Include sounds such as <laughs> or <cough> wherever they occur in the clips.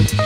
Rose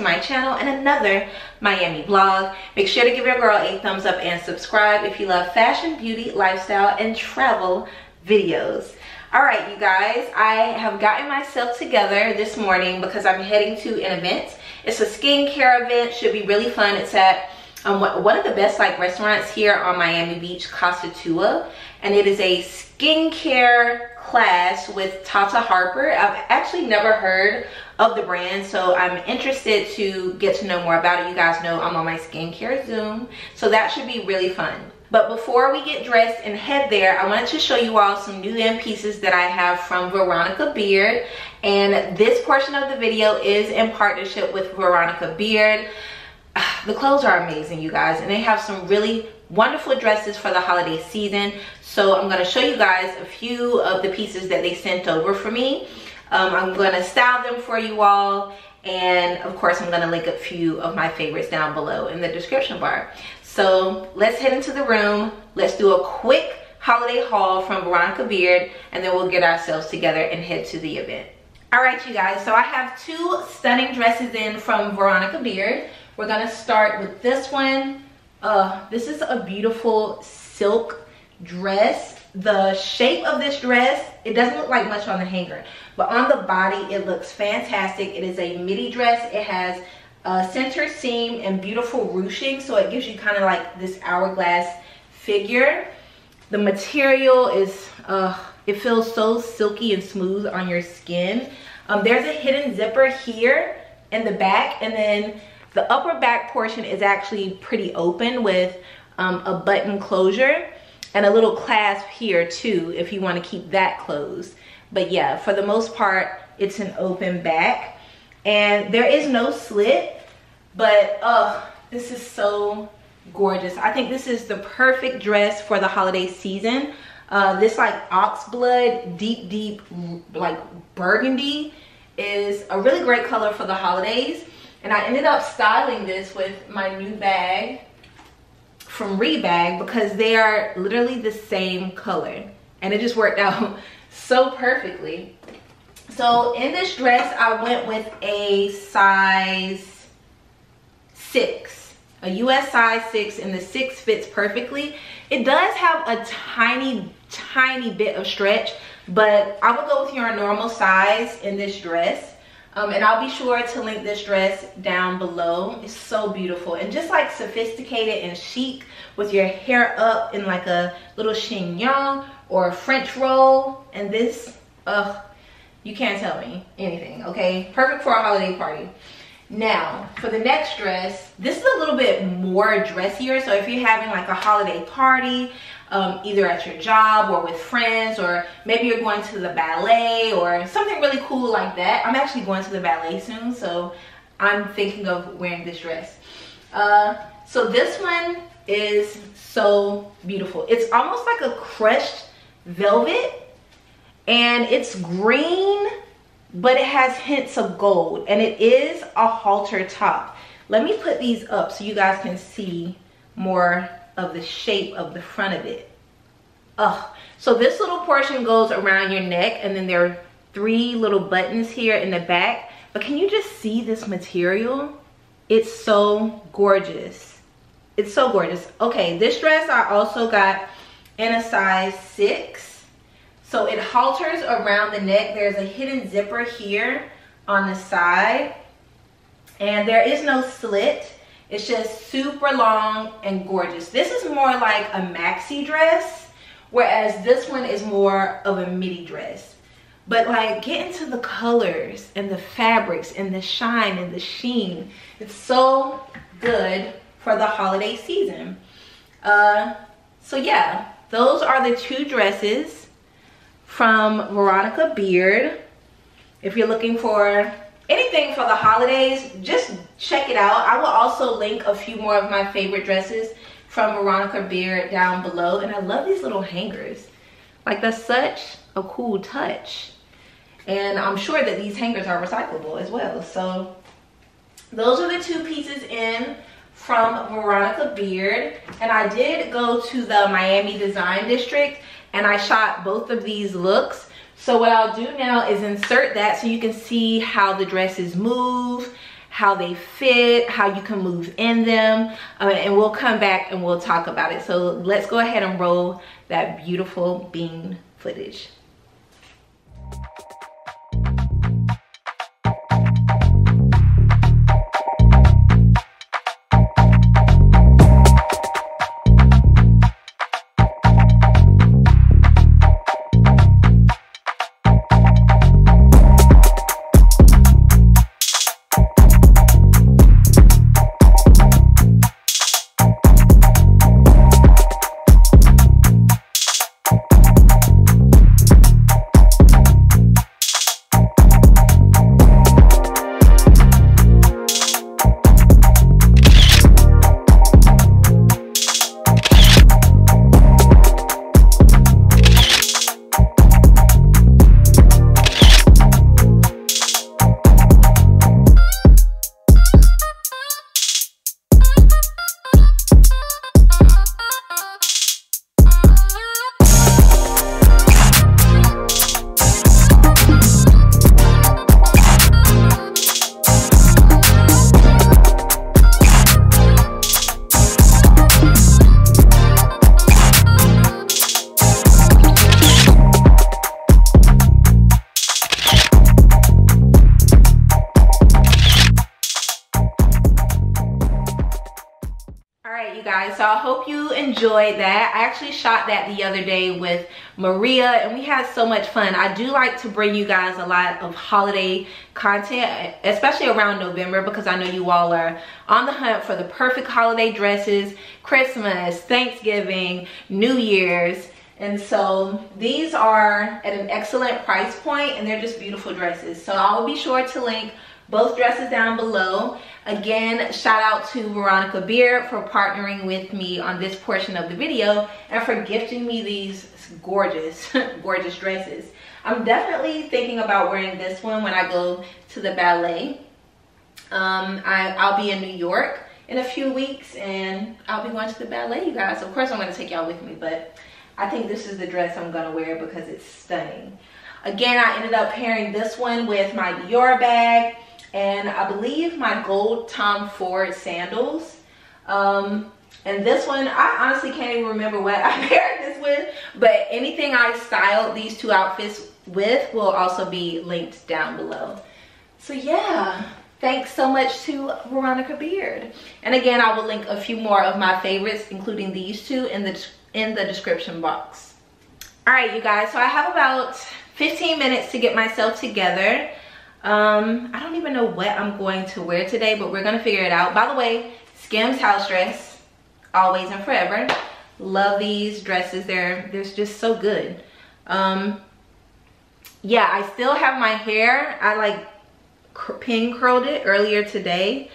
to my channel and another Miami vlog. Make sure to give your girl a thumbs up and subscribe if you love fashion, beauty, lifestyle, and travel videos. All right, you guys, I have gotten myself together this morning because I'm heading to an event. It's a skincare event, should be really fun. It's at um, one of the best like restaurants here on Miami Beach, Casa Tua, and it is a skincare class with Tata Harper. I've actually never heard of the brand, so I'm interested to get to know more about it. You guys know I'm on my skincare Zoom, so that should be really fun. But before we get dressed and head there, I wanted to show you all some new in pieces that I have from Veronica Beard. And this portion of the video is in partnership with Veronica Beard. Ah, the clothes are amazing, you guys, and they have some really wonderful dresses for the holiday season. So I'm gonna show you guys a few of the pieces that they sent over for me. Um, I'm gonna style them for you all. And of course, I'm gonna link a few of my favorites down below in the description bar. So let's head into the room. Let's do a quick holiday haul from Veronica Beard and then we'll get ourselves together and head to the event. All right, you guys, so I have two stunning dresses in from Veronica Beard. We're gonna start with this one. Uh, this is a beautiful silk dress. The shape of this dress, it doesn't look like much on the hanger, but on the body, it looks fantastic. It is a midi dress. It has a center seam and beautiful ruching, so it gives you kind of like this hourglass figure. The material is, uh, it feels so silky and smooth on your skin. Um, there's a hidden zipper here in the back, and then the upper back portion is actually pretty open with um, a button closure and a little clasp here too if you want to keep that closed. But yeah for the most part it's an open back. And there is no slit but oh this is so gorgeous. I think this is the perfect dress for the holiday season. Uh, this like ox blood deep deep like burgundy is a really great color for the holidays. And i ended up styling this with my new bag from Rebag because they are literally the same color. And it just worked out <laughs> so perfectly. So in this dress, I went with a size six, a US size six, and the six fits perfectly. It does have a tiny, tiny bit of stretch, but I would go with your normal size in this dress. Um, and I'll be sure to link this dress down below. It's so beautiful and just like sophisticated and chic with your hair up in like a little chignon or a French roll. And this, ugh, you can't tell me anything, okay? Perfect for a holiday party. Now, for the next dress, this is a little bit more dressier. So if you're having like a holiday party, um, either at your job or with friends or maybe you're going to the ballet or something really cool like that. I'm actually going to the ballet soon, so I'm thinking of wearing this dress. Uh, so this one is so beautiful. It's almost like a crushed velvet and it's green, but it has hints of gold and it is a halter top. Let me put these up so you guys can see more of the shape of the front of it. Oh, so this little portion goes around your neck and then there are three little buttons here in the back. But can you just see this material? It's so gorgeous. It's so gorgeous. Okay, this dress I also got in a size six. So it halters around the neck. There's a hidden zipper here on the side. And there is no slit. It's just super long and gorgeous. This is more like a maxi dress, whereas this one is more of a midi dress. but like get into the colors and the fabrics and the shine and the sheen it's so good for the holiday season uh so yeah those are the two dresses from veronica beard if you're looking for anything for the holidays just check it out i will also link a few more of my favorite dresses from veronica beard down below and i love these little hangers like that's such a cool touch and I'm sure that these hangers are recyclable as well. So those are the two pieces in from Veronica Beard. And I did go to the Miami Design District and I shot both of these looks. So what I'll do now is insert that so you can see how the dresses move, how they fit, how you can move in them. Uh, and we'll come back and we'll talk about it. So let's go ahead and roll that beautiful bean footage. The other day with maria and we had so much fun. I do like to bring you guys a lot of holiday content especially around november because i know you all are on the hunt for the perfect holiday dresses christmas thanksgiving new year's. And so these are at an excellent price point and they're just beautiful dresses. So i will be sure to link both dresses down below. Again, shout out to Veronica Beard for partnering with me on this portion of the video and for gifting me these gorgeous, <laughs> gorgeous dresses. I'm definitely thinking about wearing this one when I go to the ballet. Um, I, I'll be in New York in a few weeks and I'll be going to the ballet, you guys. Of course, I'm going to take y'all with me, but I think this is the dress I'm going to wear because it's stunning. Again, I ended up pairing this one with my Dior bag and I believe my gold Tom Ford sandals. Um, and this one, I honestly can't even remember what <laughs> I paired this with, but anything I styled these two outfits with will also be linked down below. So yeah, thanks so much to Veronica Beard. And again, I will link a few more of my favorites, including these two in the, in the description box. All right, you guys, so I have about 15 minutes to get myself together um i don't even know what i'm going to wear today but we're gonna figure it out. By the way skims house dress always and forever. Love these dresses. They're they're just so good. Um yeah i still have my hair. I like pin curled it earlier today.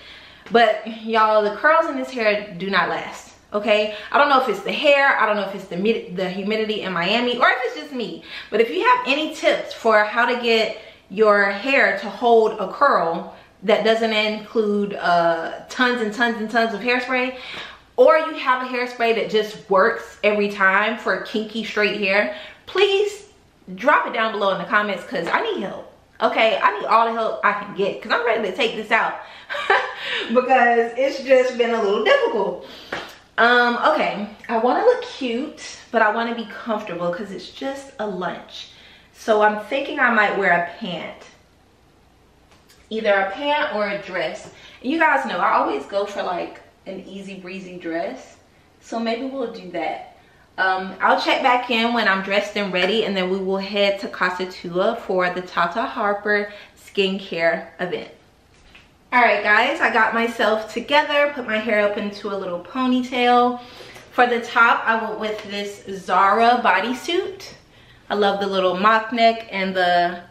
But y'all the curls in this hair do not last okay? I don't know if it's the hair. I don't know if it's the the humidity in miami or if it's just me. But if you have any tips for how to get your hair to hold a curl that doesn't include uh, tons and tons and tons of hairspray or you have a hairspray that just works every time for kinky straight hair please drop it down below in the comments because i need help okay? I need all the help i can get because i'm ready to take this out <laughs> because it's just been a little difficult. Um okay i want to look cute but i want to be comfortable because it's just a lunch so I'm thinking I might wear a pant. Either a pant or a dress. You guys know I always go for like an easy breezy dress. So maybe we'll do that. um, I'll check back in when I'm dressed and ready and then we will head to Casa Tua for the Tata Harper skincare event. All right, guys, I got myself together, put my hair up into a little ponytail. For the top, I went with this Zara bodysuit. I love the little mock neck and the,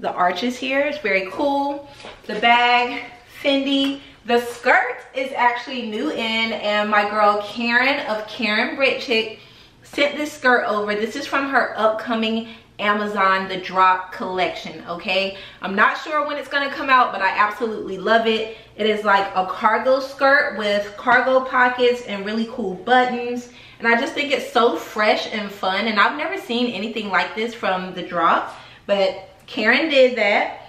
the arches here. It's very cool. The bag, Fendi. The skirt is actually new in and my girl Karen of Karen Britchick sent this skirt over. This is from her upcoming Amazon The Drop collection, okay? I'm not sure when it's gonna come out, but I absolutely love it. It is like a cargo skirt with cargo pockets and really cool buttons. And I just think it's so fresh and fun. And I've never seen anything like this from The Drop, but Karen did that.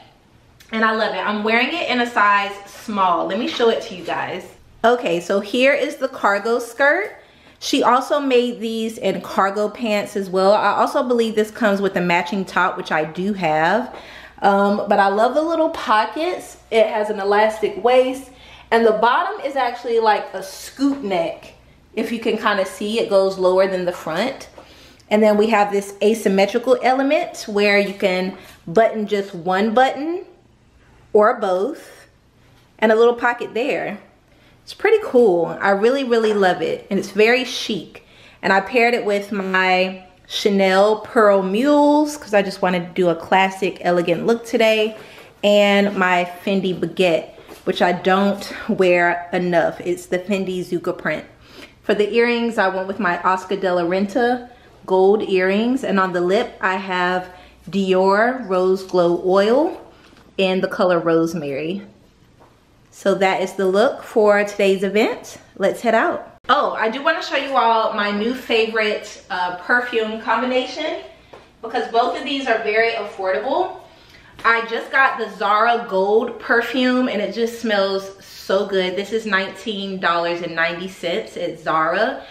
And I love it. I'm wearing it in a size small. Let me show it to you guys. Okay, so here is the cargo skirt. She also made these in cargo pants as well. I also believe this comes with a matching top, which I do have. Um, but I love the little pockets. It has an elastic waist. And the bottom is actually like a scoop neck. If you can kind of see, it goes lower than the front. And then we have this asymmetrical element where you can button just one button or both. And a little pocket there. It's pretty cool. I really, really love it. And it's very chic. And I paired it with my Chanel Pearl Mules because I just wanted to do a classic, elegant look today. And my Fendi Baguette, which I don't wear enough. It's the Fendi Zucca print. For the earrings, I went with my Oscar de la Renta gold earrings. And on the lip, I have Dior Rose Glow Oil in the color Rosemary. So that is the look for today's event. Let's head out. Oh, I do want to show you all my new favorite uh, perfume combination because both of these are very affordable. I just got the Zara Gold perfume and it just smells so good. This is $19.90 at Zara.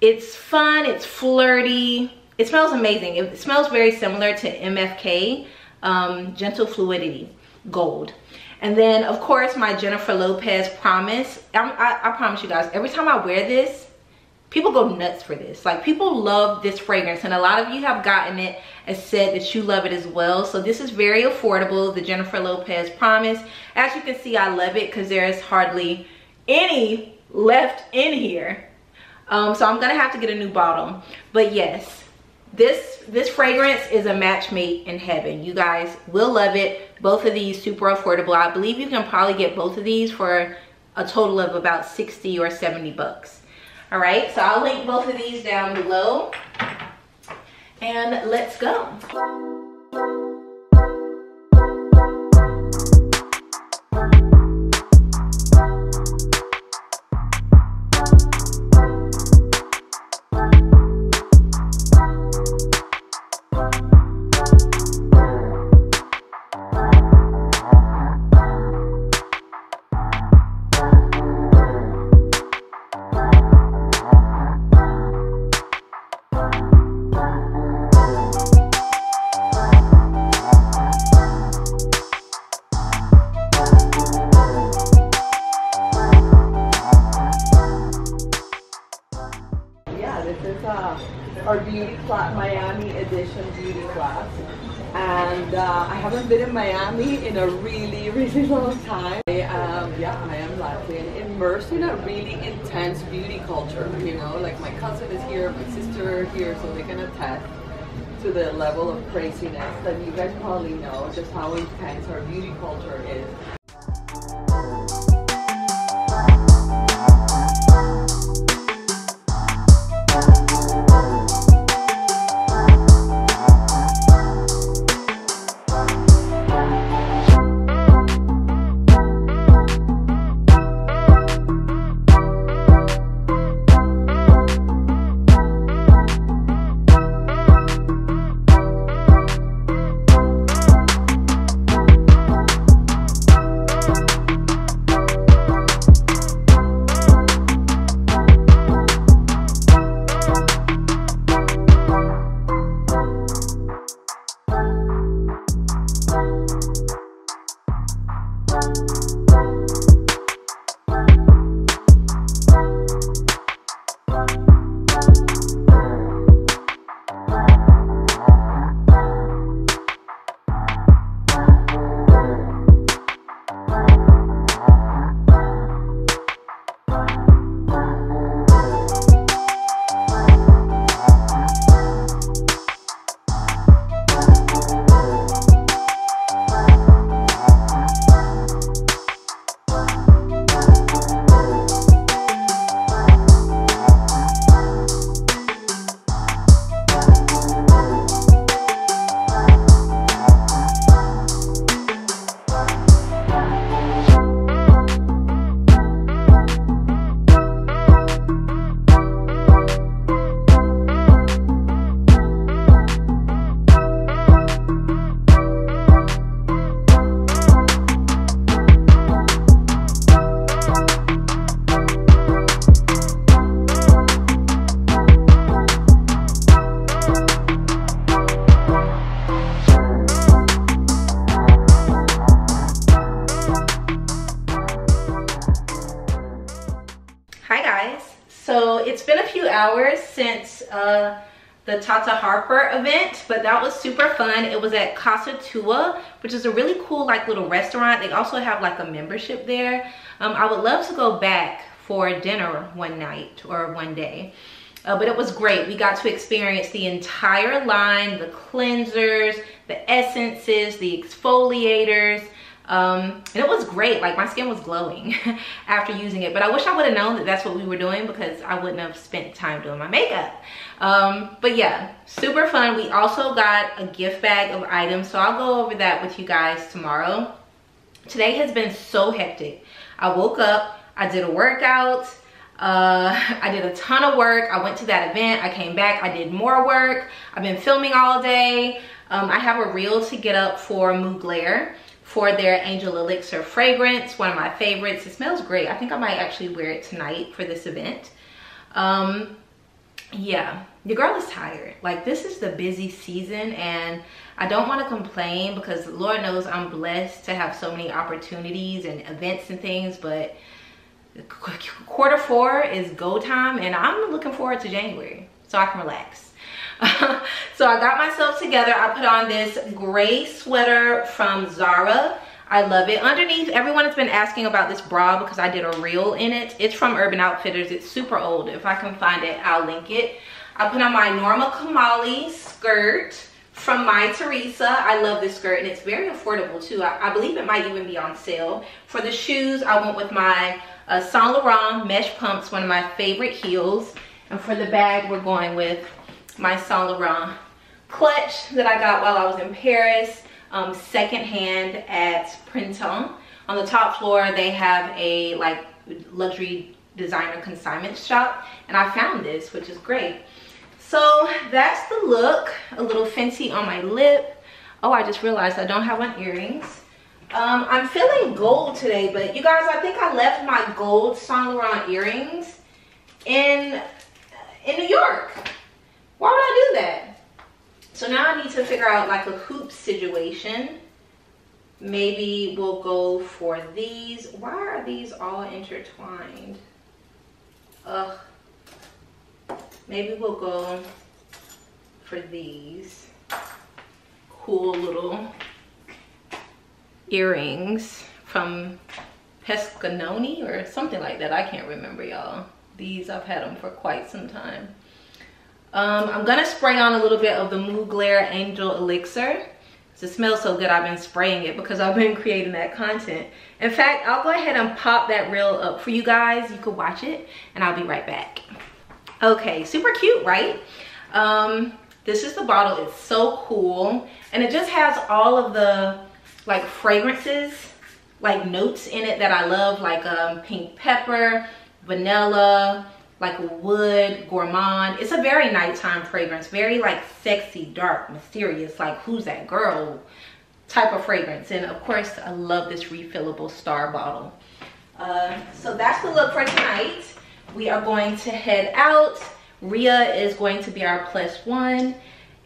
It's fun, it's flirty, it smells amazing. It smells very similar to MFK, um, Gentle Fluidity Gold. And then, of course, my Jennifer Lopez Promise. I, I promise you guys, every time I wear this, people go nuts for this. Like, people love this fragrance. And a lot of you have gotten it and said that you love it as well. So this is very affordable, the Jennifer Lopez Promise. As you can see, I love it because there is hardly any left in here. Um, so I'm to have to get a new bottle. But yes, this this fragrance is a match made in heaven you guys will love it both of these super affordable i believe you can probably get both of these for a total of about 60 or 70 bucks all right so i'll link both of these down below. And let's go Miami in a really, <laughs> really long time. I, um, yeah, I am Latvian, immersed in a really intense beauty culture. You know, like my cousin is here, my sister here, so they can attest to the level of craziness that you guys probably know just how intense our beauty culture is. Uh, the Tata Harper event, but that was super fun. It was at Casa Tua, which is a really cool like little restaurant. They also have like a membership there. Um, I would love to go back for dinner one night or one day. Uh, but it was great. We got to experience the entire line, the cleansers, the essences, the exfoliators, um, and it was great like my skin was glowing <laughs> after using it but i wish i would have known that that's what we were doing because i wouldn't have spent time doing my makeup um, but yeah super fun we also got a gift bag of items so i'll go over that with you guys tomorrow today has been so hectic i woke up i did a workout uh, <laughs> I did a ton of work. I went to that event. I came back. I did more work. I've been filming all day. Um, I have a reel to get up for Mugler for their Angel Elixir fragrance, one of my favorites. It smells great. I think I might actually wear it tonight for this event. Um, yeah, your girl is tired. Like this is the busy season and I don't want to complain because Lord knows I'm blessed to have so many opportunities and events and things, but quarter four is go time and I'm looking forward to January so I can relax. <laughs> so I got myself together. I put on this gray sweater from Zara. I love it. Underneath, everyone has been asking about this bra because I did a reel in it. It's from Urban Outfitters. It's super old. If I can find it, I'll link it. I put on my Norma Kamali skirt from Mytheresa. I love this skirt and it's very affordable too. I, I, believe it might even be on sale. For the shoes, I went with my uh, Saint Laurent mesh pumps, one of my favorite heels. And for the bag, we're going with my Saint Laurent clutch that I got while I was in Paris, um, secondhand at Printemps. On the top floor, they have a like luxury designer consignment shop, and I found this, which is great. So that's the look, a little Fenty on my lip. Oh, I just realized I don't have my earrings. Um, I'm feeling gold today, but you guys, I think I left my gold Saint Laurent earrings in, in New York. Why would I do that? So now I need to figure out like a hoop situation. Maybe we'll go for these. Why are these all intertwined? Ugh. Maybe we'll go for these cool little earrings from Pescanoni or something like that. I can't remember y'all. These, I've had them for quite some time. Um, I'm gonna spray on a little bit of the Mugler Angel Elixir. It smells so good I've been spraying it because I've been <laughs> creating that content. In fact, I'll go ahead and pop that reel up for you guys. You could watch it and I'll be right back. Okay, super cute, right? Um, this is the bottle, it's so cool. And it just has all of the like fragrances, like notes in it that I love, like um, pink pepper, vanilla, like wood, gourmand. It's a very nighttime fragrance, very like sexy, dark, mysterious, like who's that girl type of fragrance. And of course, I love this refillable star bottle. Uh, so that's the look for tonight. We are going to head out. Ria is going to be our plus one.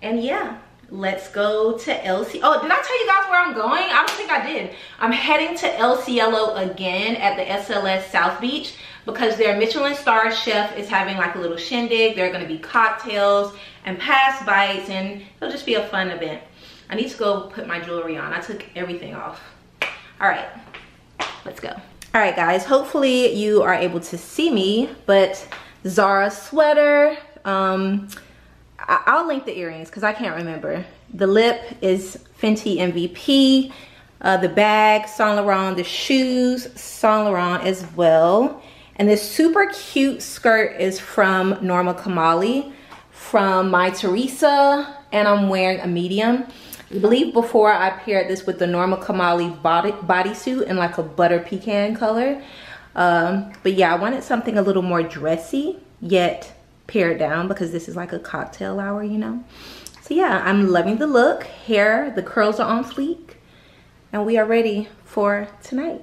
And yeah, let's go to LC. Oh, did I tell you guys where I'm going? I don't think I did. I'm heading to El Cielo again at the SLS South Beach because their Michelin star chef is having like a little shindig. There are gonna be cocktails and pass bites and it'll just be a fun event. I need to go put my jewelry on. I took everything off. All right, let's go. All right guys, hopefully you are able to see me, but Zara sweater, um, I'll link the earrings because I can't remember. The lip is Fenty MVP. Uh, the bag, Saint Laurent. The shoes, Saint Laurent as well. And this super cute skirt is from Norma Kamali from Mytheresa. And I'm wearing a medium. I believe before I paired this with the Norma Kamali body bodysuit in like a butter pecan color. Um, but yeah, I wanted something a little more dressy, yet pared down because this is like a cocktail hour, you know? So yeah, I'm loving the look. Hair, the curls are on fleek. And we are ready for tonight.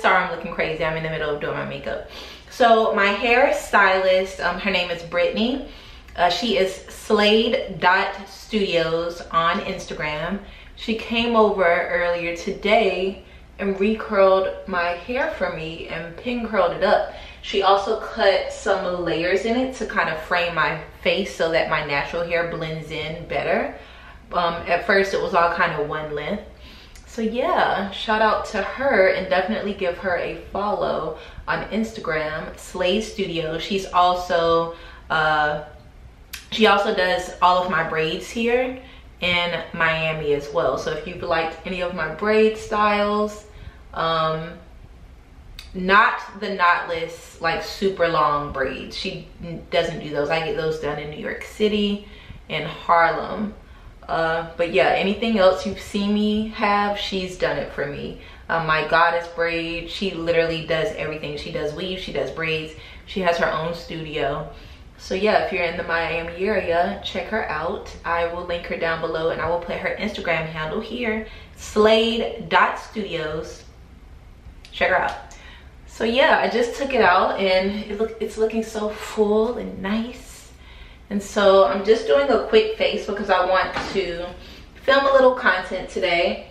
Sorry i'm looking crazy. I'm in the middle of doing my makeup. So my hairstylist um, her name is brittany. Uh, she is slade dot studios on instagram. She came over earlier today and recurled my hair for me and pin curled it up. She also cut some layers in it to kind of frame my face so that my natural hair blends in better. Um, at first it was all kind of one length so yeah shout out to her and definitely give her a follow on instagram slade studio. She's also uh she also does all of my braids here in miami as well. So if you've liked any of my braid styles um not the knotless like super long braids. She doesn't do those. I get those done in new york city and harlem uh, but yeah anything else you've seen me have she's done it for me. Uh, my goddess braid she literally does everything. She does weave she does braids. She has her own studio. So yeah if you're in the miami area check her out. I will link her down below and i will put her instagram handle here slade dot studios. Check her out. So yeah i just took it out and it look it's looking so full and nice and so I'm just doing a quick face because I want to film a little content today.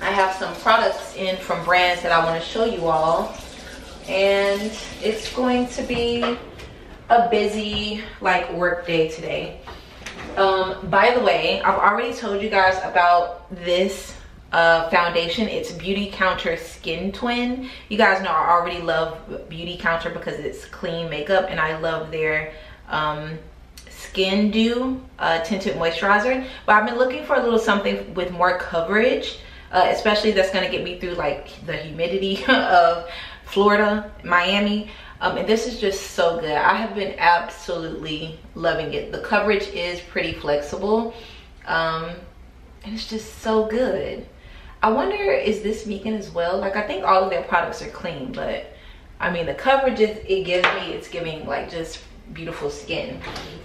I have some products in from brands that I want to show you all. And it's going to be a busy like work day today. Um, by the way, I've already told you guys about this uh, foundation. It's Beautycounter Skin Twin. You guys know I already love Beautycounter because it's clean makeup and I love their um, Skin Dew uh, Tinted Moisturizer. But I've been looking for a little something with more coverage, uh, especially that's gonna get me through like the humidity <laughs> of Florida, Miami. Um, and this is just so good. I have been absolutely loving it. The coverage is pretty flexible. Um, and it's just so good. I wonder, is this vegan as well? Like, I think all of their products are clean, but I mean, the coverage it gives me, it's giving like just beautiful skin.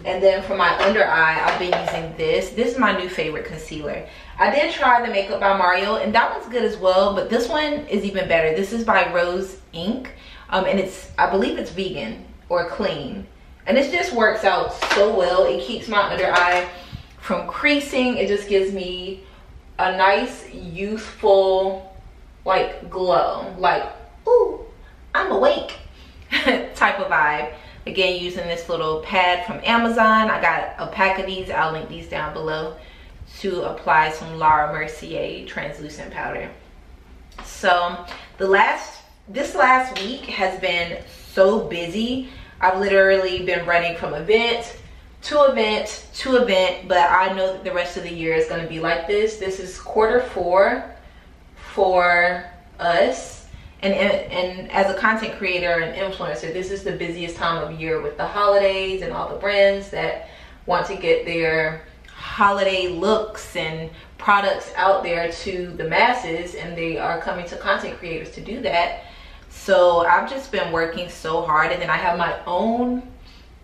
And then for my under eye i've been using this. This is my new favorite concealer. I did try the makeup by mario and that one's good as well but this one is even better. This is by rose inc um, and it's i believe it's vegan or clean. And this just works out so well. It keeps my under eye from creasing. It just gives me a nice youthful like glow. Like ooh i'm awake <laughs> type of vibe Again, using this little pad from Amazon. I got a pack of these. I'll link these down below to apply some Laura Mercier translucent powder. So the last, this last week has been so busy. I've literally been running from event to event to event, but I know that the rest of the year is gonna be like this. This is quarter four for us and, and as a content creator and influencer, this is the busiest time of year with the holidays and all the brands that want to get their holiday looks and products out there to the masses and they are coming to content creators to do that. So I've just been working so hard and then I have my own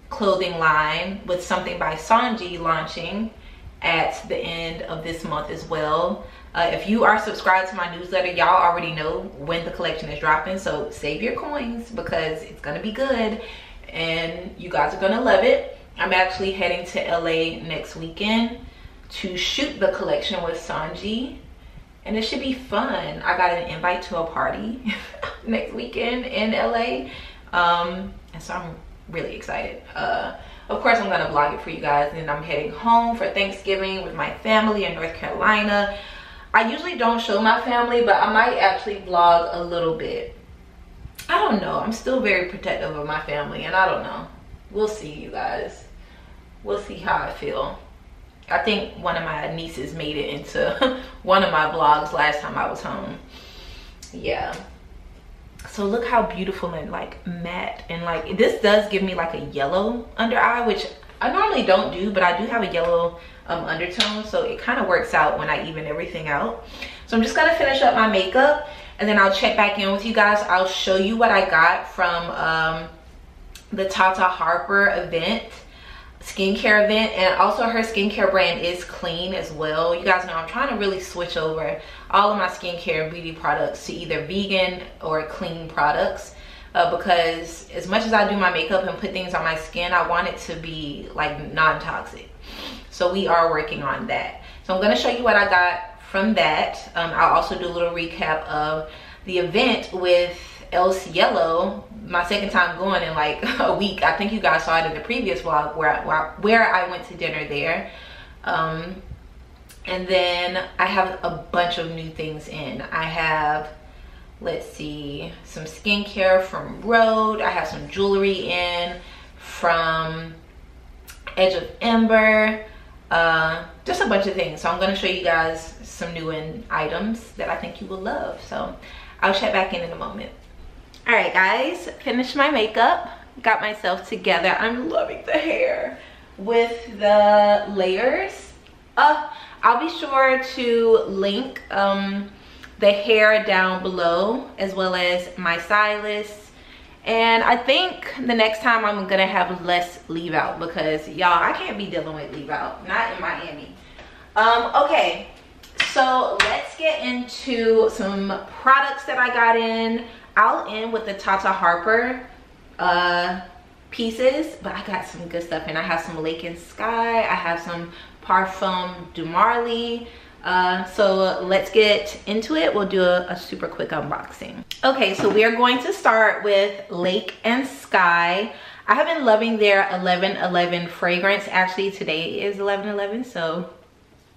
clothing line with something by Sanji launching at the end of this month as well. Uh, if you are subscribed to my newsletter, y'all already know when the collection is dropping. So save your coins because it's going to be good and you guys are going to love it. I'm actually heading to LA next weekend to shoot the collection with Sanji and it should be fun. I got an invite to a party <laughs> next weekend in LA. Um, and so I'm really excited. Uh, of course, I'm gonna vlog it for you guys and I'm heading home for Thanksgiving with my family in North Carolina. I usually don't show my family, but I might actually vlog a little bit. I don't know. I'm still very protective of my family and I don't know. We'll see you guys. We'll see how I feel. I think one of my nieces made it into <laughs> one of my vlogs last time I was home. Yeah. So look how beautiful and like matte and like this does give me like a yellow under eye, which I normally don't do, but I do have a yellow um, undertone so it kind of works out when I even everything out. So I'm just gonna finish up my makeup and then I'll check back in with you guys. I'll show you what I got from um, the Tata Harper event skincare event and also her skincare brand is clean as well. You guys know i'm trying to really switch over all of my skincare and beauty products to either vegan or clean products uh, because as much as i do my makeup and put things on my skin i want it to be like non-toxic so we are working on that so i'm going to show you what i got from that um, i'll also do a little recap of the event with El Cielo, my second time going in like <laughs> a week. I think you guys saw it in the previous vlog where I, where I went to dinner there. Um, and then I have a bunch of new things in. I have, let's see, some skincare from Rhode. I have some jewelry in from Edge of Ember. Uh, just a bunch of things. So I'm gonna show you guys some new in items that I think you will love. So I'll check back in in a moment all right guys finished my makeup got myself together i'm loving the hair with the layers uh i'll be sure to link um the hair down below as well as my stylist and i think the next time i'm gonna have less leave out because y'all i can't be dealing with leave out not in miami um okay so let's get into some products that i got in I'll end with the Tata Harper uh, pieces, but I got some good stuff and I have some Lake and Skye. I have some Parfum de Marly. Uh, so let's get into it. We'll do a, a, super quick unboxing. Okay, so we are going to start with Lake and Skye. I have been loving their 1111 fragrance. Actually, today is 1111, so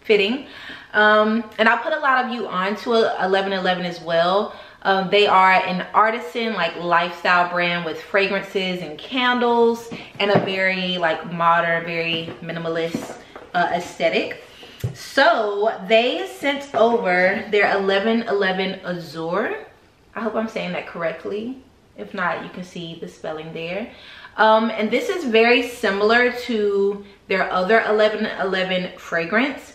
fitting. Um, and I'll put a lot of you onto 1111 as well. Um, they are an artisan like lifestyle brand with fragrances and candles and a very like modern, very minimalist uh, aesthetic. So they sent over their 1111 Azure. I hope I'm saying that correctly. If not, you can see the spelling there. Um, and this is very similar to their other 1111 fragrance.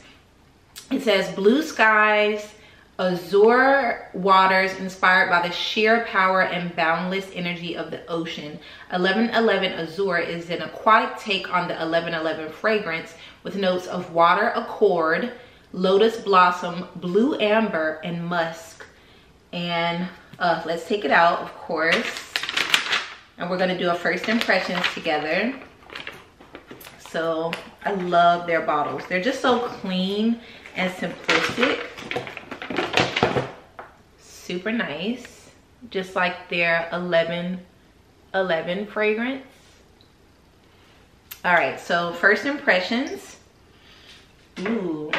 It says blue skies, azure waters inspired by the sheer power and boundless energy of the ocean. 1111 Azure is an aquatic take on the 1111 fragrance with notes of water accord, lotus blossom, blue amber, and musk. And uh, let's take it out, of course. And we're gonna do a first impressions together. So I love their bottles. They're just so clean and simplistic super nice just like their 11 11 fragrance all right so first impressions. Ooh.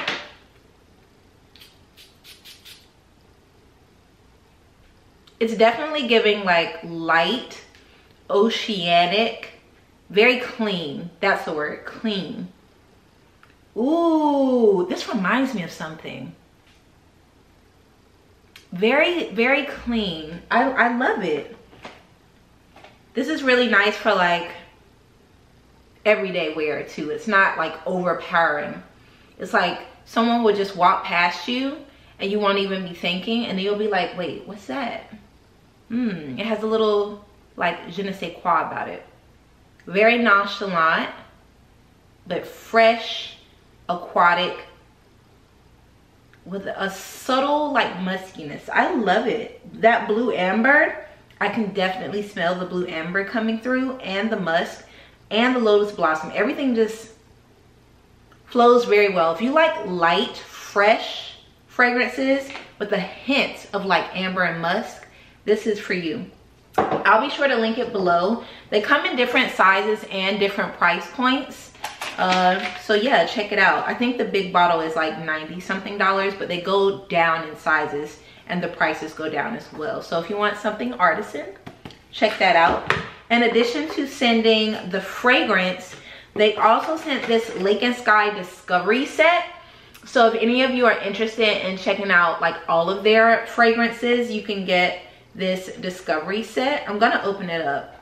It's definitely giving like light oceanic very clean. That's the word clean. Ooh this reminds me of something. Very very clean. I i love it. This is really nice for like everyday wear too. It's not like overpowering. It's like someone would just walk past you and you won't even be thinking and you'll be like wait what's that? Hmm it has a little like je ne sais quoi about it. Very nonchalant but fresh aquatic with a subtle like muskiness. I love it. That blue amber, I can definitely smell the blue amber coming through and the musk and the lotus blossom. Everything just flows very well. If you like light, fresh fragrances with a hint of like amber and musk, this is for you. I'll be sure to link it below. They come in different sizes and different price points. Uh, so yeah, check it out. I think the big bottle is like 90 something dollars, but they go down in sizes and the prices go down as well. So if you want something artisan, check that out. In addition to sending the fragrance, they also sent this Lake and Skye Discovery set. So if any of you are interested in checking out like all of their fragrances, you can get this Discovery set. I'm gonna open it up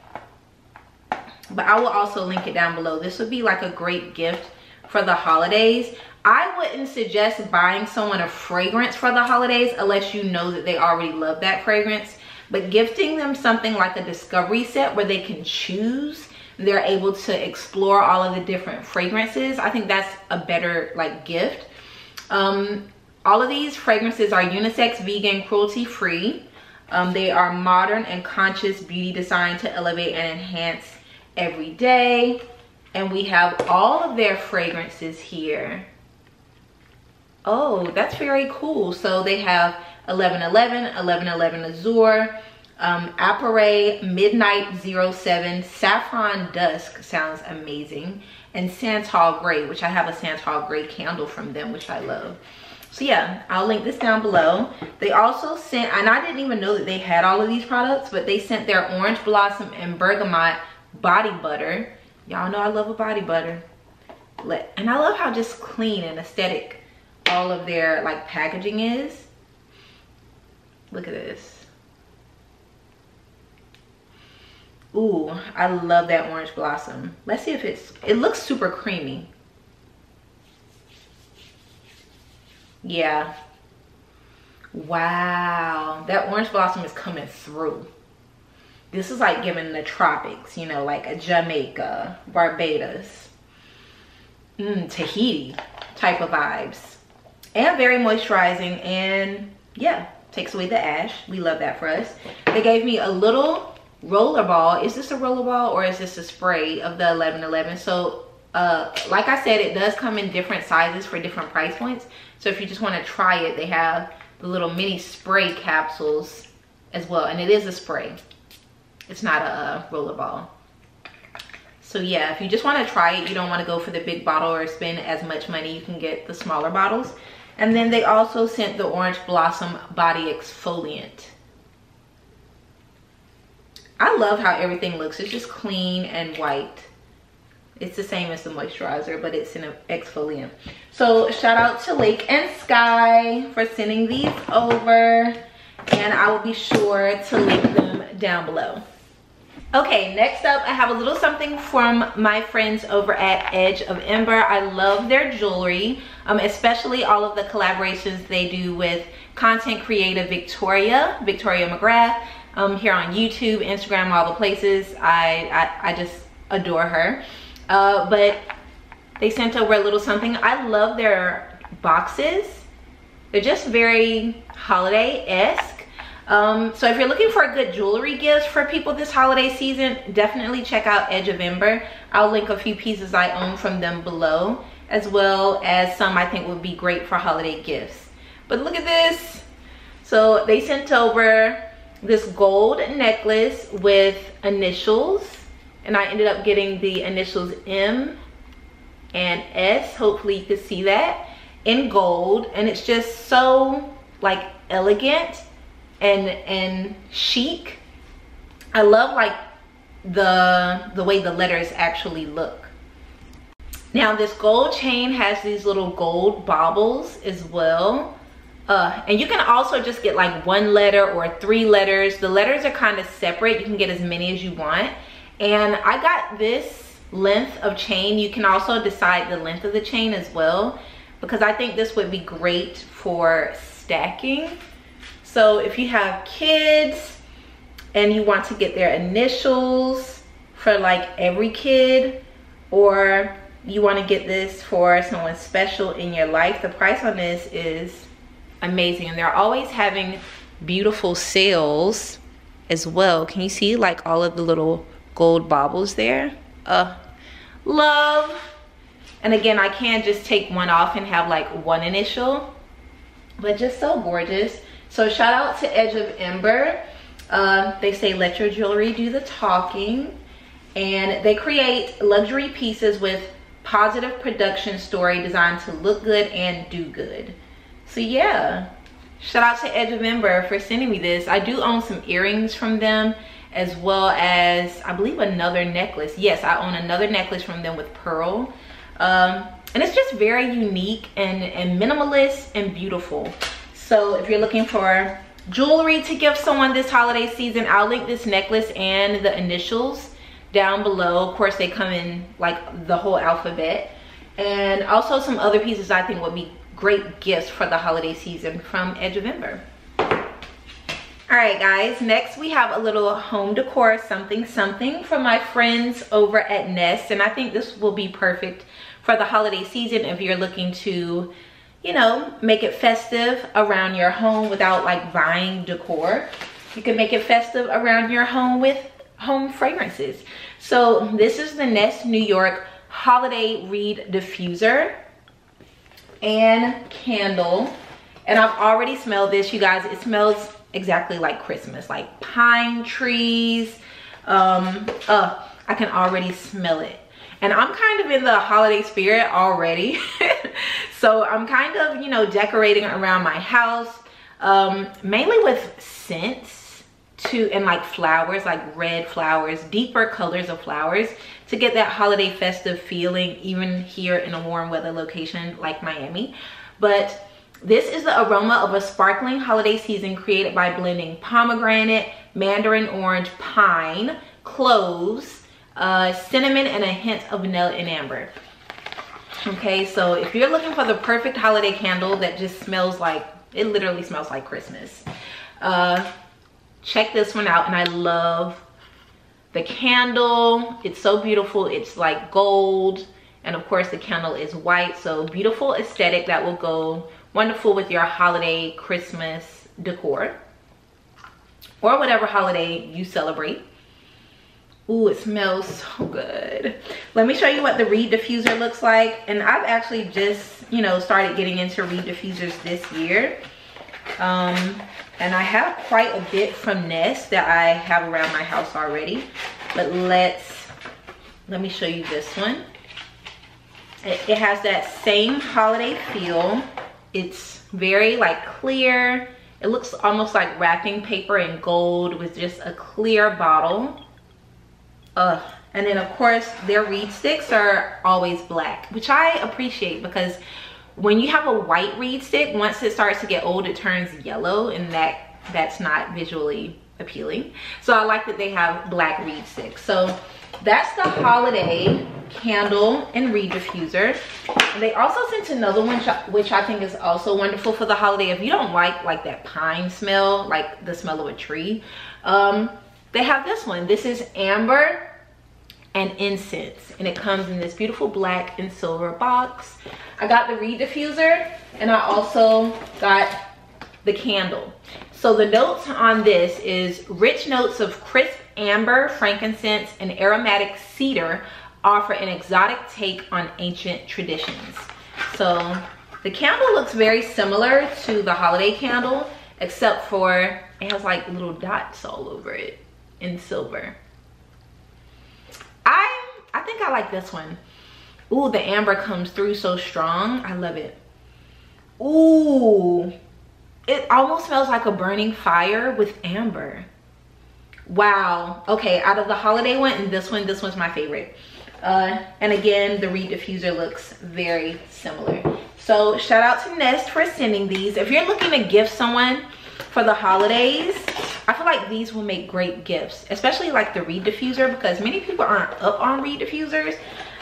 but I will also link it down below. This would be like a great gift for the holidays. I wouldn't suggest buying someone a fragrance for the holidays unless you know that they already love that fragrance. But gifting them something like a discovery set where they can choose they're able to explore all of the different fragrances. I think that's a better like gift. Um, all of these fragrances are unisex, vegan, cruelty free. Um, they are modern and conscious beauty designed to elevate and enhance every day. And we have all of their fragrances here. Oh, that's very cool. So they have 1111, 1111 Azure, um, Apare Midnight 07, Saffron Dusk sounds amazing, and Santal Gray, which I have a Santal Gray candle from them, which I love. So yeah, I'll link this down below. They also sent, and I didn't even know that they had all of these products, but they sent their Orange Blossom and Bergamot body butter. Y'all know I love a body butter. And I love how just clean and aesthetic all of their like packaging is. Look at this. Ooh, I love that orange blossom. Let's see if it's, it looks super creamy. Yeah. Wow, that orange blossom is coming through. This is like giving the tropics, you know, like a Jamaica, Barbados, mm, Tahiti type of vibes. And very moisturizing and yeah, takes away the ash. We love that for us. They gave me a little roller ball. Is this a roller ball or is this a spray of the 1111? So uh, like I said, it does come in different sizes for different price points. So if you just want to try it, they have the little mini spray capsules as well. And it is a spray. It's not a roller ball. So yeah, if you just want to try it, you don't want to go for the big bottle or spend as much money, you can get the smaller bottles. And then they also sent the Orange Blossom Body Exfoliant. I love how everything looks. It's just clean and white. It's the same as the moisturizer, but it's an exfoliant. So shout out to Lake and Skye for sending these over. And I will be sure to link them down below. Okay, next up, I have a little something from my friends over at Edge of Ember. I love their jewelry, um, especially all of the collaborations they do with content creator Victoria, Victoria McGrath, um, here on YouTube, Instagram, all the places. I, I, I just adore her. Uh, but they sent over a little something. I love their boxes. They're just very holiday-esque um, so if you're looking for a good jewelry gift for people this holiday season, definitely check out Edge of Ember. I'll link a few pieces I own from them below, as well as some I think would be great for holiday gifts. But look at this. So they sent over this gold necklace with initials, and I ended up getting the initials M and S. Hopefully you can see that in gold, and it's just so like elegant and and chic. I love like the the way the letters actually look. Now this gold chain has these little gold baubles as well. Uh, and you can also just get like one letter or three letters. The letters are kind of separate. You can get as many as you want. And I got this length of chain. You can also decide the length of the chain as well because I think this would be great for stacking. So if you have kids and you want to get their initials for like every kid or you want to get this for someone special in your life, the price on this is amazing. And they're always having beautiful sales as well. Can you see like all of the little gold baubles there? Uh, love. And again, I can just take one off and have like one initial, but just so gorgeous. So shout out to Edge of Ember. Uh, they say let your jewelry do the talking. And they create luxury pieces with positive production story designed to look good and do good. So yeah, shout out to Edge of Ember for sending me this. I do own some earrings from them as well as I believe another necklace. Yes, I own another necklace from them with pearl. Um, and it's just very unique and, and minimalist and beautiful. So if you're looking for jewelry to give someone this holiday season, I'll link this necklace and the initials down below. Of course, they come in like the whole alphabet. And also some other pieces I think would be great gifts for the holiday season from Edge of Ember. All right, guys, next we have a little home decor something something from my friends over at Nest. And I think this will be perfect for the holiday season if you're looking to, you know, make it festive around your home without like buying decor. You can make it festive around your home with home fragrances. So this is the Nest New York Holiday Reed Diffuser and candle. And I've already smelled this, you guys. It smells exactly like Christmas, like pine trees. Um, uh, I can already smell it. And I'm kind of in the holiday spirit already. <laughs> so I'm kind of, you know, decorating around my house, um, mainly with scents to and like flowers like red flowers deeper colors of flowers to get that holiday festive feeling even here in a warm weather location like miami. But this is the aroma of a sparkling holiday season created by blending pomegranate mandarin orange pine cloves uh, cinnamon and a hint of vanilla and amber. Okay so if you're looking for the perfect holiday candle that just smells like it literally smells like christmas. Uh, check this one out and I love the candle. It's so beautiful. It's like gold. And of course the candle is white. So beautiful aesthetic that will go wonderful with your holiday Christmas decor. Or whatever holiday you celebrate. Ooh, it smells <laughs> so good. Let me show you what the Reed diffuser looks like. And I've actually just, you know, started getting into Reed diffusers this year. Um, and I have quite a bit from Nest that I have around my house already. But let's, let me show you this one. It, it has that same holiday feel. It's very like clear. It looks almost like wrapping paper in gold with just a clear bottle. Uh, and then of course their reed sticks are always black, which I appreciate because when you have a white reed stick once it starts to get old it turns yellow and that that's not visually appealing. So i like that they have black reed sticks. So that's the holiday candle and reed diffuser. And they also sent another one which i think is also wonderful for the holiday. If you don't like like that pine smell like the smell of a tree um they have this one. This is amber and incense. And it comes in this beautiful black and silver box. I got the reed diffuser and i also got the candle. So the notes on this is rich notes of crisp amber frankincense and aromatic cedar offer an exotic take on ancient traditions. So the candle looks very similar to the holiday candle except for it has like little dots all over it in silver I I think I like this one. Ooh, the amber comes through so strong. I love it. Ooh, it almost smells like a burning fire with amber. Wow. Okay, out of the holiday one and this one, this one's my favorite. Uh, and again, the Reed diffuser looks very similar. So shout out to Nest for sending these. If you're looking to gift someone for the holidays, I feel like these will make great gifts, especially like the reed diffuser because many people aren't up on reed diffusers.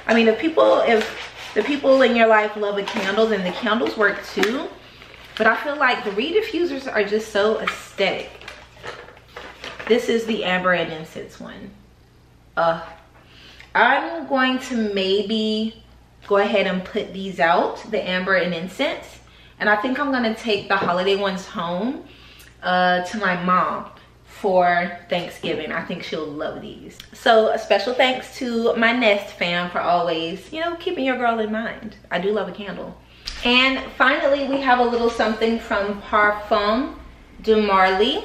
I mean, if people, if the people in your life love a candle, then the candles work too. But I feel like the reed diffusers are just so aesthetic. This is the amber and incense one. Uh, I'm going to maybe go ahead and put these out, the amber and incense. And I think I'm gonna take the holiday ones home uh, to my mom for Thanksgiving. I think she'll love these. So a special thanks to my Nest fam for always, you know, keeping your girl in mind. I do love a candle. And finally, we have a little something from Parfums de Marly.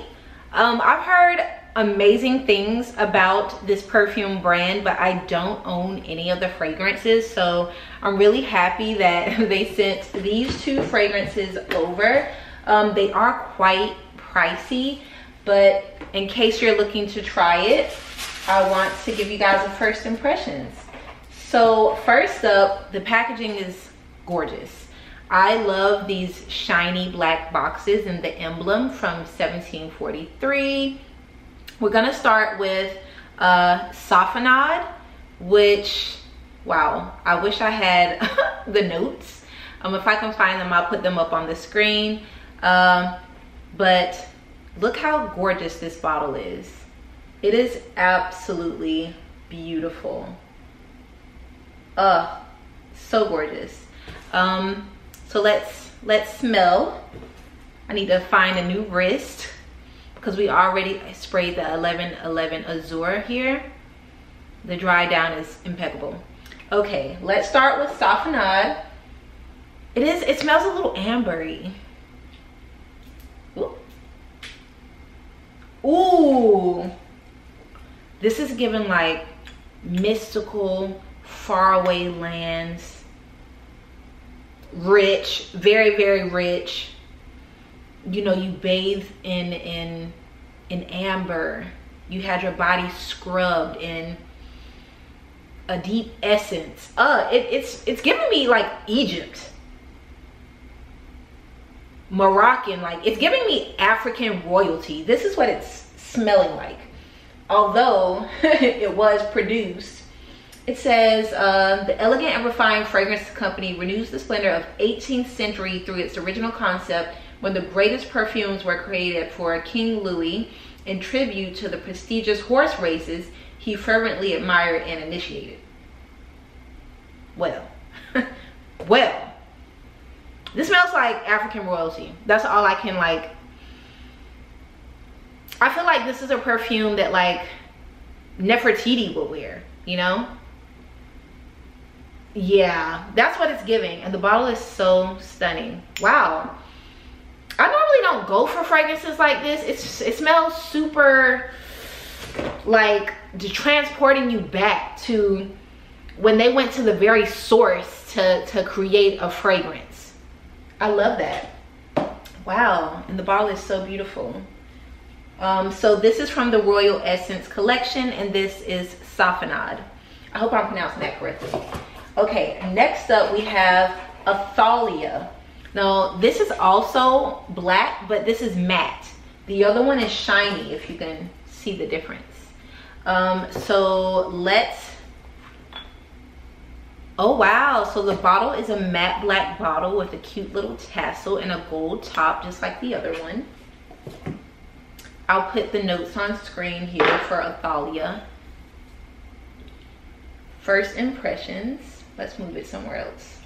Um, I've heard amazing things about this perfume brand, but I don't own any of the fragrances. So I'm really happy that <laughs> they sent these two fragrances over. Um, they are quite pricey, but in case you're looking to try it, I want to give you guys a first impressions. So first up, the packaging is gorgeous. I love these shiny black boxes and the emblem from 1743. We're gonna start with uh, which, wow, I wish I had <laughs> the notes. Um, if I can find them, I'll put them up on the screen. Um, but look how gorgeous this bottle is. It is absolutely beautiful. Uh, so gorgeous. Um, so let's let's smell. I need to find a new wrist because we already sprayed the 1111 Azure here. The dry down is impeccable. Okay, let's start with Safanad. It is, it smells a little ambery. Ooh. This is given like mystical, faraway lands. Rich, very, very rich. You know, you bathe in in in amber. You had your body scrubbed in a deep essence. Uh, it, it's it's giving me like Egypt. Moroccan, like it's giving me African royalty. This is what it's smelling like. Although <laughs> it was produced, it says uh, the elegant and refined fragrance company renews the splendor of 18th century through its original concept when the greatest perfumes were created for King Louis in tribute to the prestigious horse races he fervently admired and initiated. Well, <laughs> well, this smells like African royalty. That's all I can like. I feel like this is a perfume that like Nefertiti would wear, you know? Yeah, that's what it's giving. And the bottle is so stunning. Wow. I normally don't go for fragrances like this. It's It smells super like transporting you back to when they went to the very source to, to create a fragrance. I love that. Wow, and the bottle is so beautiful. Um, so this is from the Royal Essence collection and this is Safanad. I hope I'm pronouncing that correctly. Okay, next up we have Athalia. Now this is also black, but this is matte. The other one is shiny, if you can see the difference. Um, so let's Oh wow, so the bottle is a matte black bottle with a cute little tassel and a gold top just like the other one. I'll put the notes on screen here for Athalia. First impressions. Let's move it somewhere else.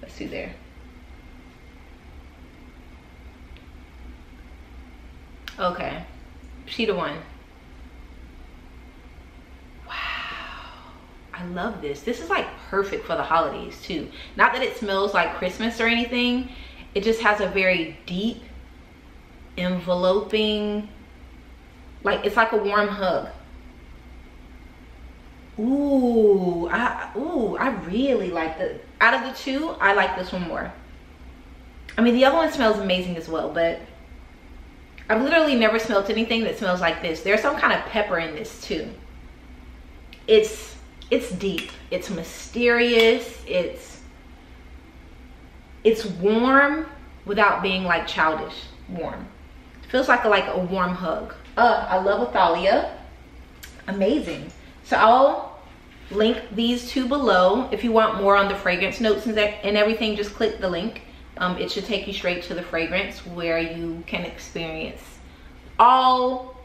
Let's see there. Okay, sheet of one. I love this. This is like perfect for the holidays too. Not that it smells like Christmas or anything. It just has a very deep, enveloping, like it's like a warm hug. Ooh, I ooh, I really like the out of the two, I like this one more. I mean the other one smells amazing as well, but I've literally never smelled anything that smells like this. There's some kind of pepper in this too. It's it's deep. It's mysterious. It's it's warm without being like childish warm. Feels like a like a warm hug. Uh i love athalia. Amazing. So i'll link these two below. If you want more on the fragrance notes and, and everything just click the link. Um, it should take you straight to the fragrance where you can experience all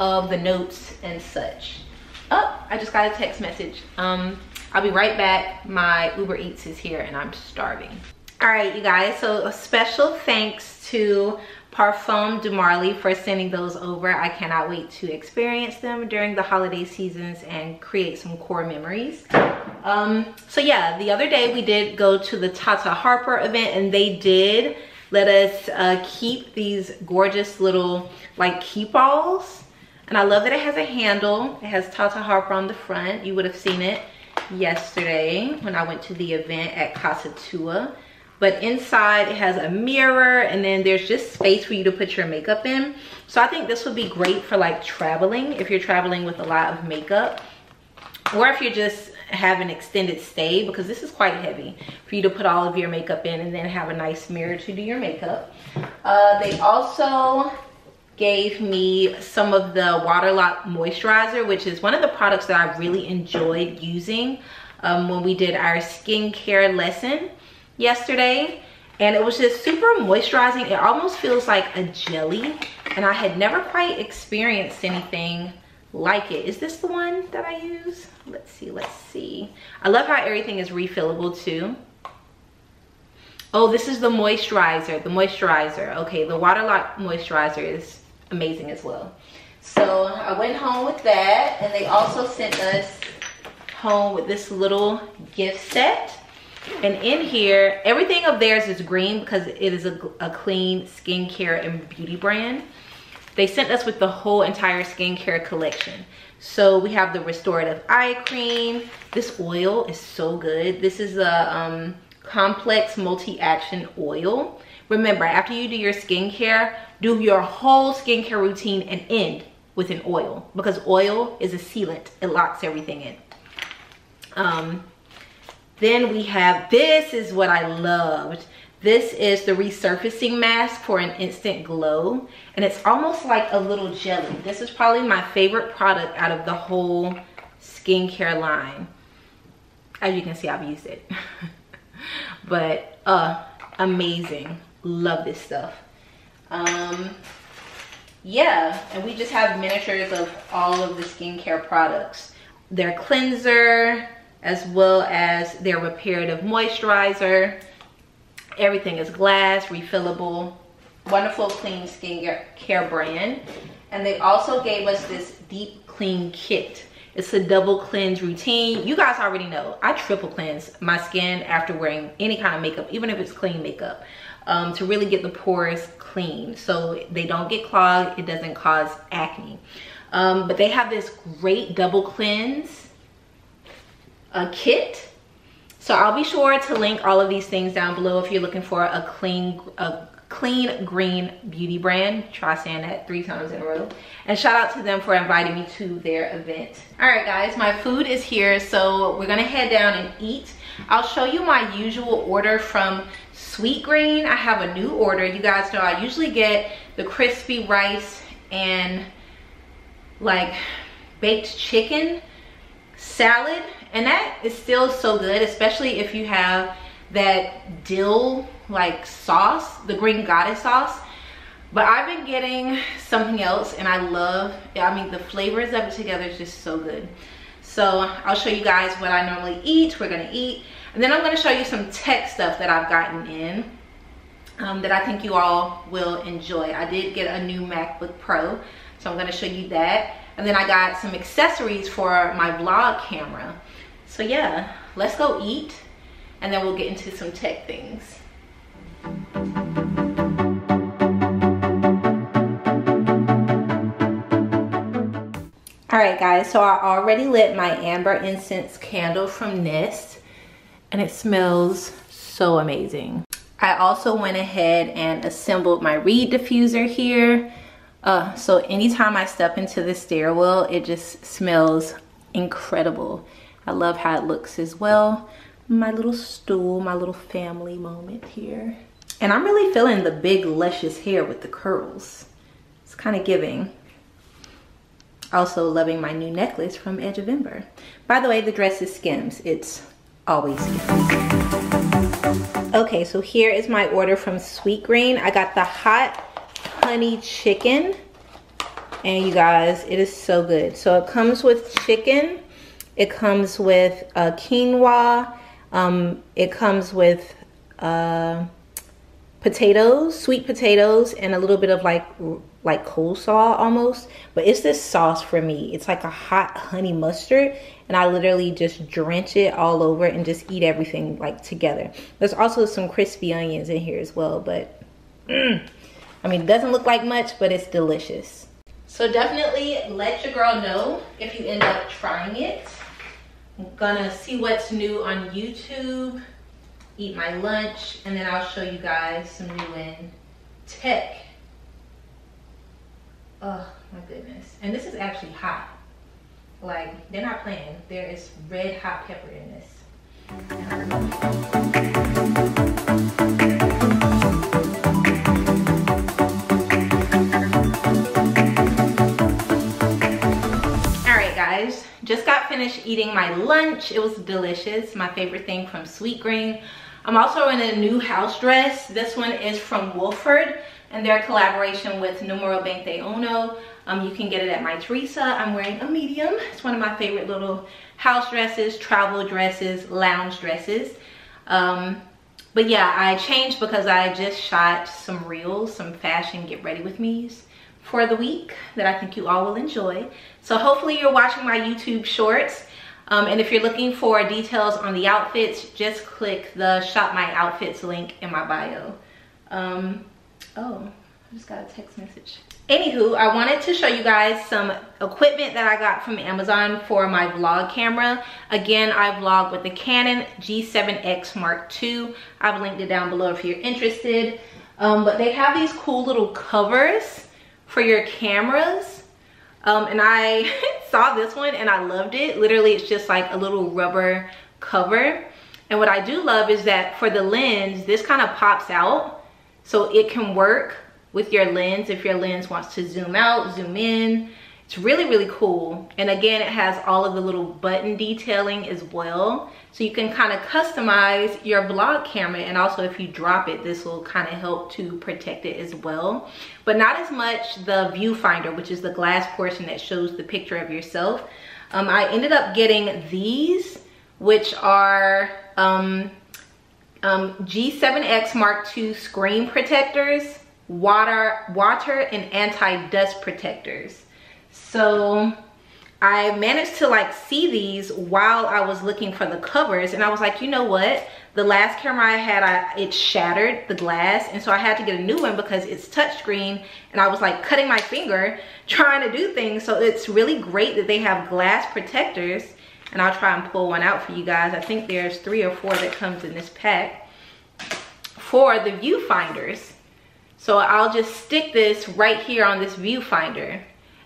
of the notes and such oh i just got a text message. Um i'll be right back. My uber eats is here and i'm starving. All right you guys. So a special thanks to Parfums de Marly for sending those over. I cannot wait to experience them during the holiday seasons and create some core memories. Um, so yeah, the other day we did go to the Tata Harper event and they did let us uh, keep these gorgeous little like Keepalls and I love that it has a handle. It has Tata Harper on the front. You would have seen it yesterday when I went to the event at Casa Tua. But inside it has a mirror and then there's just space for you to put your makeup in. So I think this would be great for like traveling if you're traveling with a lot of makeup. Or if you're just have an extended stay because this is quite heavy for you to put all of your makeup in and then have a nice mirror to do your makeup. Uh, they also gave me some of the Waterlock Moisturizer, which is one of the products that I really enjoyed using um, when we did our skincare lesson yesterday. and it was just super moisturizing. It almost feels like a jelly and I had never quite experienced anything like it. Is this the one that I use? Let's see, let's see. I love how everything is refillable too. Oh, this is the moisturizer, the moisturizer. Okay, the Water Lock moisturizer is amazing as well. So I went home with that and they also sent us home with this little gift set. And in here, everything of theirs is green because it is a, a clean skincare and beauty brand. They sent us with the whole entire skincare collection. So we have the restorative eye cream. This oil is so good. This is a um, complex multi-action oil. Remember, after you do your skincare, do your whole skincare routine and end with an oil because oil is a sealant. It locks everything in. Um, then we have, this is what I loved. This is the resurfacing mask for an instant glow. And it's almost like a little jelly. This is probably my favorite product out of the whole skincare line. As you can see, I've used it. <laughs> but uh, amazing. Love this stuff. Um, yeah, and we just have miniatures of all of the skincare products. Their cleanser, as well as their reparative moisturizer Everything is glass, refillable, wonderful clean skincare care brand. And they also gave us this deep clean kit. It's a double cleanse routine. You guys already know, I triple cleanse my skin after wearing any kind of makeup, even if it's clean makeup, um, to really get the pores clean. So they don't get clogged, it doesn't cause acne. Um, but they have this great double cleanse uh, kit so I'll be sure to link all of these things down below if you're looking for a clean, a clean green beauty brand. Try saying that three times in a row. And shout out to them for inviting me to their event. All right, guys, my food is here. So we're gonna head down and eat. I'll show you my usual order from Sweetgreen. I have a new order. You guys know I usually get the crispy rice and like baked chicken salad and that is still so good especially if you have that dill like sauce the green goddess sauce but I've been getting something else and I love I mean the flavors of it together is just so good so I'll show you guys what I normally eat we're gonna eat and then I'm gonna show you some tech stuff that I've gotten in um, that I think you all will enjoy. I did get a new MacBook Pro so I'm gonna show you that. And then I got some accessories for my vlog camera. So yeah, let's go eat and then we'll get into some tech things. All right guys, so I already lit my Amber Incense candle from Nest and it smells so amazing. I also went ahead and assembled my reed diffuser here. Uh, so anytime I step into the stairwell, it just smells incredible. I love how it looks as well. My little stool, my little family moment here. And I'm really feeling the big luscious hair with the curls. It's kind of giving. Also loving my new necklace from Edge of Ember. By the way, the dress is Skims. It's always Skims. Okay, so here is my order from Sweetgreen. I got the hot honey chicken. And you guys, it is so good. So it comes with chicken it comes with uh, quinoa. Um, it comes with uh, potatoes, sweet potatoes, and a little bit of like like coleslaw almost. But it's this sauce for me. It's like a hot honey mustard, and I literally just drench it all over and just eat everything like together. There's also some crispy onions in here as well, but mm, I mean, it doesn't look like much, but it's delicious. So definitely let your girl know if you end up trying it. I'm gonna see what's new on YouTube, eat my lunch, and then I'll show you guys some new in tech. Oh my goodness. And this is actually hot. Like, they're not playing. There is red hot pepper in this. Just got finished eating my lunch. It was delicious. My favorite thing from Sweetgreen. I'm also in a new house dress. This one is from Wolford and their collaboration with Numero Veinte Uno. Um, you can get it at Mytheresa. I'm wearing a medium. It's one of my favorite little house dresses, travel dresses, lounge dresses. Um, but yeah, I changed because I just shot some reels, some fashion get ready with me's for the week that I think you all will enjoy. So hopefully you're watching my YouTube shorts. Um, and if you're looking for details on the outfits, just click the shop my outfits link in my bio. Um, oh, I just got a text message. Anywho, I wanted to show you guys some equipment that I got from Amazon for my vlog camera. Again, I vlog with the Canon G7X Mark II. I've linked it down below if you're interested. Um, but they have these cool little covers for your cameras. Um, and I <laughs> saw this one and I loved it. Literally, it's just like a little rubber cover. And what I do love is that for the lens, this kind of pops out so it can work with your lens if your lens wants to zoom out, zoom in. It's really, really cool. And again, it has all of the little button detailing as well. So you can kind of customize your vlog camera. And also if you drop it, this will kind of help to protect it as well. But not as much the viewfinder, which is the glass portion that shows the picture of yourself. Um, I ended up getting these, which are um, um, G7X Mark II screen protectors water, water and anti-dust protectors. So I managed to like see these while I was looking for the covers and I was like, you know what? The last camera I had, I, it shattered the glass and so I had to get a new one because it's touchscreen and I was like cutting my finger <laughs> trying to do things. So it's really great that they have glass protectors and I'll try and pull one out for you guys. I think there's three or four that comes in this pack for the viewfinders. So I'll just stick this right here on this viewfinder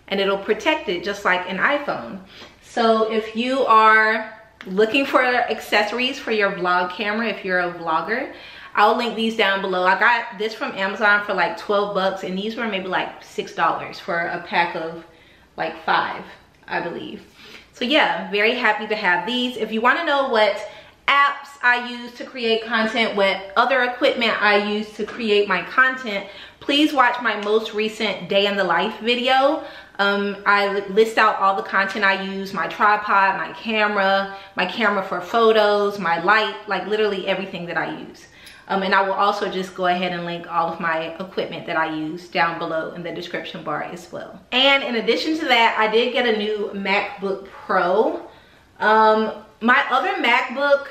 and it'll protect it just like an iPhone. So if you are looking for accessories for your vlog camera, if you're a vlogger, I'll link these down below. I got this from Amazon for like 12 bucks and these were maybe like $6 for a pack of like five, I believe. So yeah, very happy to have these. If you wanna know what apps I use to create content, what other equipment I use to create my content, please watch my most recent day in the life video. Um, I list out all the content I use, my tripod, my camera, my camera for photos, my light, like literally everything that I use. Um, and I will also just go ahead and link all of my equipment that I use down below in the description bar as well. And in addition to that, I did get a new MacBook Pro. Um, my other MacBook,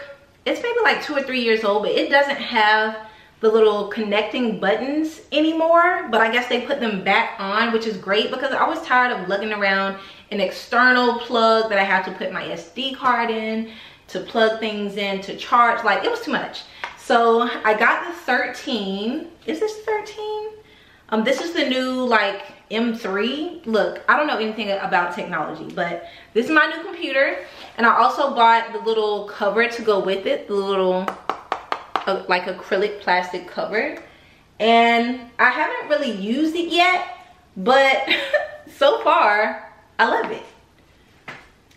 it's maybe like two or three years old, but it doesn't have the little connecting buttons anymore, but I guess they put them back on, which is great because I was tired of lugging around an external plug that I had to put my SD card in to plug things in to charge. Like it was too much. So I got the 13. Is this 13? Um, this is the new like M3. Look, I don't know anything about technology, but this is my new computer. And I also bought the little cover to go with it, the little uh, like acrylic plastic cover. And I haven't really used it yet, but <laughs> so far, I love it.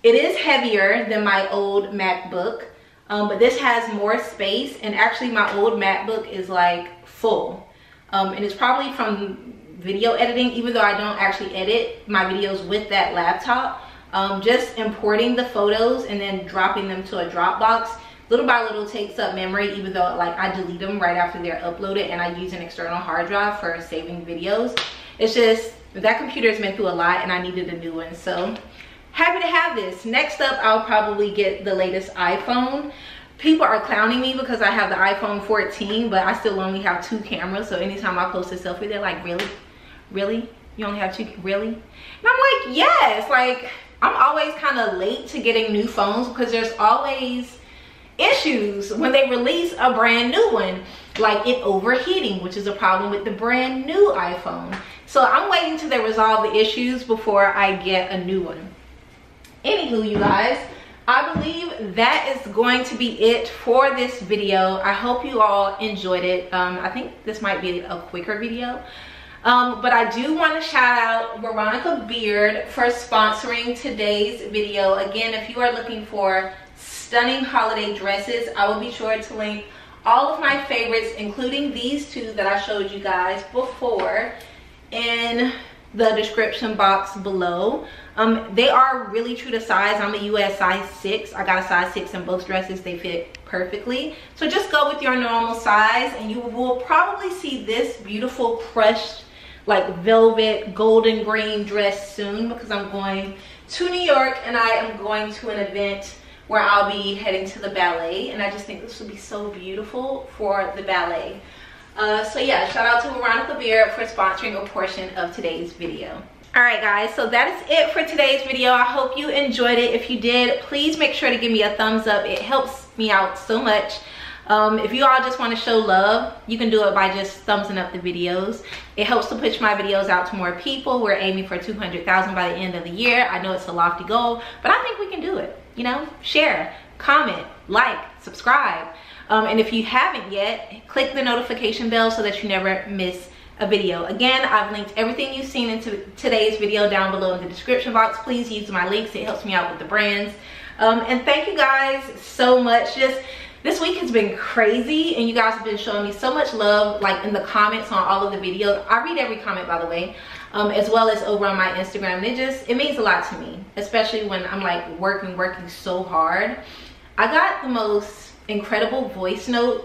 It is heavier than my old MacBook, um, but this has more space. And actually my old MacBook is like full. Um, and it's probably from video editing, even though I don't actually edit my videos with that laptop. Um, just importing the photos and then dropping them to a Dropbox little by little takes up memory even though like I delete them right after they're uploaded and I use an external hard drive for saving videos. It's just that computer has been through a lot and I needed a new one. So happy to have this. Next up, I'll probably get the latest iPhone. People are clowning me because I have the iPhone 14, but I still only have two cameras. So anytime I post a selfie, they're like, really? Really? You only have two, really? And I'm like, yes, like I'm always kind of late to getting new phones because there's always issues when they release a brand new one like it overheating which is a problem with the brand new iphone. So i'm waiting till they resolve the issues before i get a new one. Anywho you guys i believe that is going to be it for this video. I hope you all enjoyed it. Um, i think this might be a quicker video. Um, but I do want to shout out Veronica Beard for sponsoring today's video. Again, if you are looking for stunning holiday dresses, I will be sure to link all of my favorites, including these two that I showed you guys before in the description box below. Um, they are really true to size. I'm a US size 6. I got a size 6 in both dresses. They fit perfectly. So just go with your normal size and you will probably see this beautiful crushed like velvet golden green dress soon because I'm going to New York and I am going to an event where I'll be heading to the ballet and I just think this would be so beautiful for the ballet. Uh, so yeah, shout out to Veronica Beard for sponsoring a portion of today's video. All right guys, so that is it for today's video. I hope you enjoyed it. If you did, please make sure to give me a thumbs up. It helps me out so much. Um, if you all just want to show love, you can do it by just thumbsing up the videos. It helps to push my videos out to more people. We're aiming for 200,000 by the end of the year. I know it's a lofty goal, but I think we can do it. You know, share, comment, like, subscribe. Um, and if you haven't yet, click the notification bell so that you never miss a video. Again, I've linked everything you've seen in today's video down below in the description box. Please use my links. It helps me out with the brands. Um, and thank you guys so much. Just this week has been crazy and you guys have been showing me so much love like in the comments on all of the videos. I read every comment by the way. Um, as well as over on my Instagram. It just, it means a lot to me, especially when I'm like working, working so hard. I got the most incredible voice note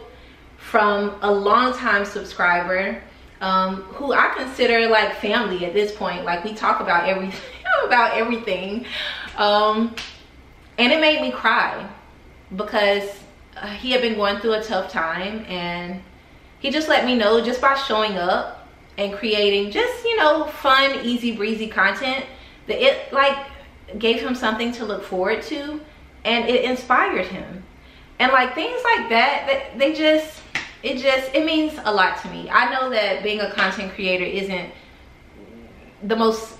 from a longtime subscriber um, who I consider like family at this point. Like we talk about everything, <laughs> about everything. Um, and it made me cry because uh, he had been going through a tough time and he just let me know just by showing up and creating just, you know, fun, easy breezy content that it like gave him something to look forward to and it inspired him. And like things like that, that they just, it just it means a lot to me i know that being a content creator isn't the most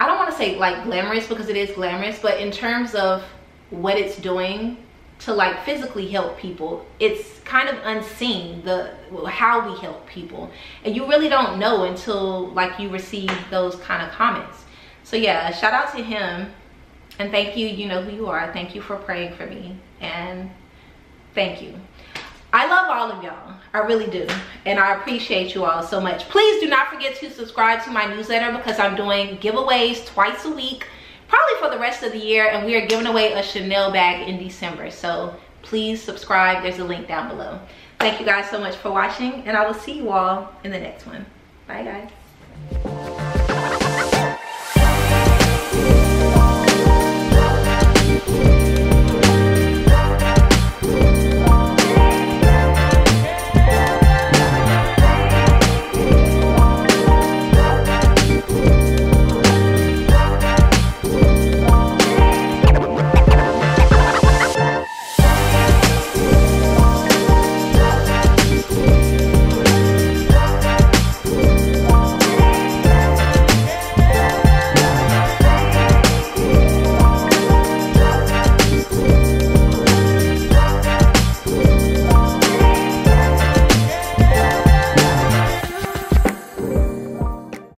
i don't want to say like glamorous because it is glamorous but in terms of what it's doing to like physically help people it's kind of unseen the how we help people. And you really don't know until like you receive those kind of comments. So yeah shout out to him. And thank you you know who you are. Thank you for praying for me. And thank you. I love all of y'all. I really do. And I appreciate you all so much. Please do not forget to subscribe to my newsletter because I'm doing giveaways twice a week, probably for the rest of the year. And we are giving away a Chanel bag in December. So please subscribe. There's a link down below. Thank you guys so much for watching. And I will see you all in the next one. Bye guys.